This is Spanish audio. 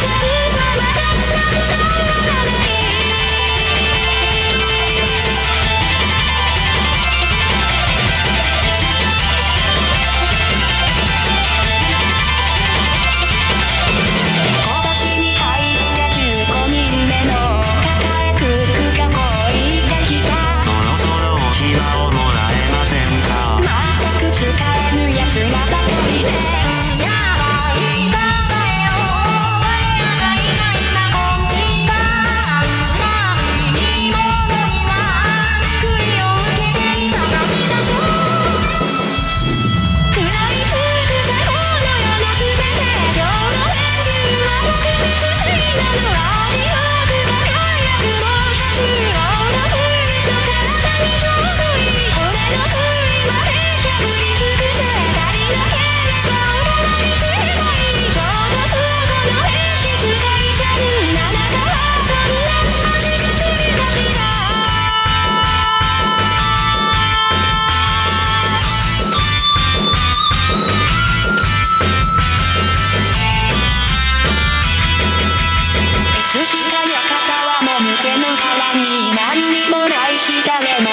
to be Cadena.